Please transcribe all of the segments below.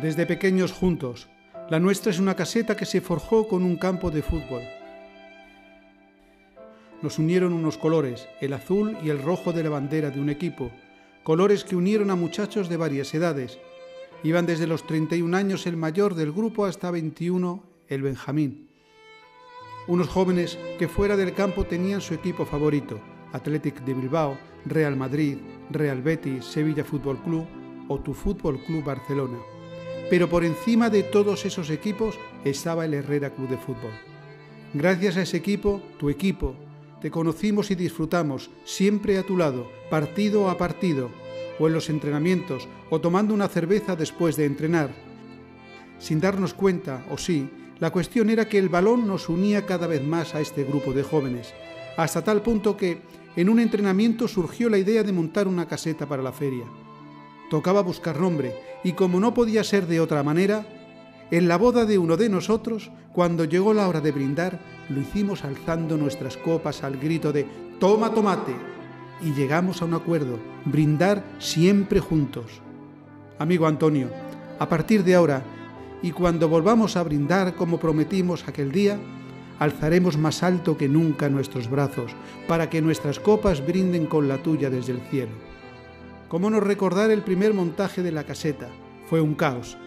Desde pequeños juntos. La nuestra es una caseta que se forjó con un campo de fútbol. Nos unieron unos colores, el azul y el rojo de la bandera de un equipo, colores que unieron a muchachos de varias edades. Iban desde los 31 años el mayor del grupo hasta 21 el Benjamín. Unos jóvenes que fuera del campo tenían su equipo favorito, Athletic de Bilbao, Real Madrid, Real Betis, Sevilla Fútbol Club o tu Fútbol Club Barcelona. Pero por encima de todos esos equipos estaba el Herrera Club de Fútbol. Gracias a ese equipo, tu equipo, te conocimos y disfrutamos, siempre a tu lado, partido a partido, o en los entrenamientos, o tomando una cerveza después de entrenar. Sin darnos cuenta, o sí, la cuestión era que el balón nos unía cada vez más a este grupo de jóvenes, hasta tal punto que en un entrenamiento surgió la idea de montar una caseta para la feria. Tocaba buscar nombre, y como no podía ser de otra manera, en la boda de uno de nosotros, cuando llegó la hora de brindar, lo hicimos alzando nuestras copas al grito de Toma tomate. Y llegamos a un acuerdo, brindar siempre juntos. Amigo Antonio, a partir de ahora, y cuando volvamos a brindar como prometimos aquel día, alzaremos más alto que nunca nuestros brazos, para que nuestras copas brinden con la tuya desde el cielo. ¿Cómo nos recordar el primer montaje de la caseta? Fue un caos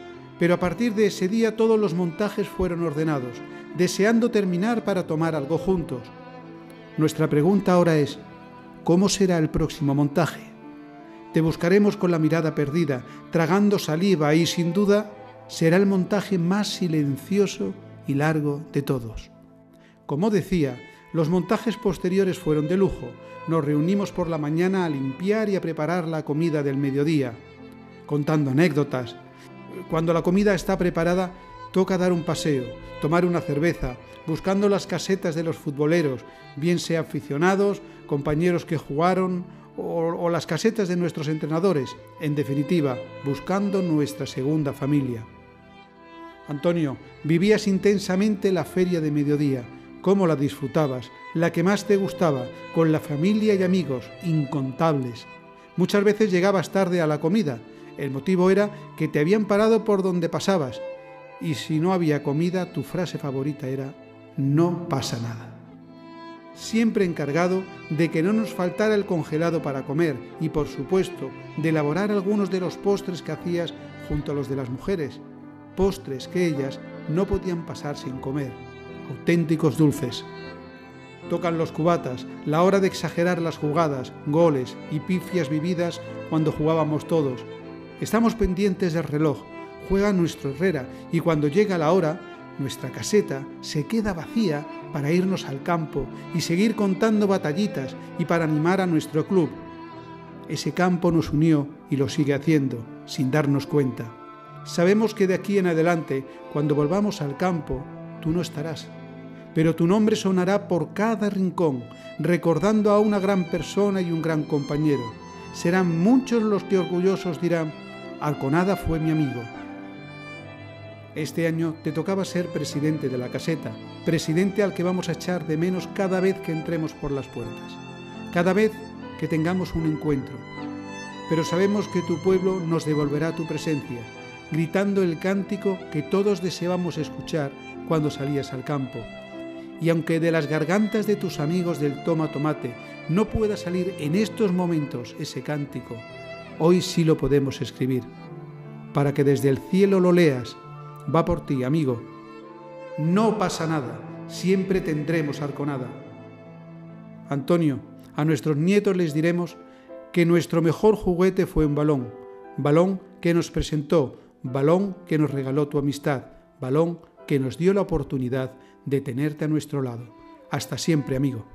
pero a partir de ese día todos los montajes fueron ordenados, deseando terminar para tomar algo juntos. Nuestra pregunta ahora es, ¿cómo será el próximo montaje? Te buscaremos con la mirada perdida, tragando saliva y sin duda será el montaje más silencioso y largo de todos. Como decía, los montajes posteriores fueron de lujo. Nos reunimos por la mañana a limpiar y a preparar la comida del mediodía, contando anécdotas, cuando la comida está preparada, toca dar un paseo, tomar una cerveza, buscando las casetas de los futboleros, bien sea aficionados, compañeros que jugaron o, las casetas de nuestros entrenadores, en definitiva, buscando nuestra segunda familia. Antonio, vivías intensamente la feria de mediodía, cómo la disfrutabas, la que más te gustaba, con la familia y amigos, incontables. Muchas veces llegabas tarde a la comida, el motivo era que te habían parado por donde pasabas y si no había comida tu frase favorita era no pasa nada. Siempre encargado de que no nos faltara el congelado para comer y por supuesto de elaborar algunos de los postres que hacías junto a los de las mujeres, postres que ellas no podían pasar sin comer, auténticos dulces. Tocan los cubatas, la hora de exagerar las jugadas, goles y pifias vividas cuando jugábamos todos, Estamos pendientes del reloj, juega nuestro Herrera y cuando llega la hora, nuestra caseta se queda vacía para irnos al campo y seguir contando batallitas y para animar a nuestro club. Ese campo nos unió y lo sigue haciendo, sin darnos cuenta. Sabemos que de aquí en adelante, cuando volvamos al campo, tú no estarás, pero tu nombre sonará por cada rincón, recordando a una gran persona y un gran compañero. Serán muchos los que orgullosos dirán, Alconada fue mi amigo. Este año te tocaba ser presidente de la caseta, presidente al que vamos a echar de menos cada vez que entremos por las puertas, cada vez que tengamos un encuentro. Pero sabemos que tu pueblo nos devolverá tu presencia, gritando el cántico que todos deseábamos escuchar cuando salías al campo. Y aunque de las gargantas de tus amigos del toma tomate no pueda salir en estos momentos ese cántico, hoy sí lo podemos escribir, para que desde el cielo lo leas. Va por ti, amigo. No pasa nada, siempre tendremos arconada. Antonio, a nuestros nietos les diremos que nuestro mejor juguete fue un balón, balón que nos presentó, balón que nos regaló tu amistad, balón que nos dio la oportunidad de tenerte a nuestro lado. Hasta siempre, amigo.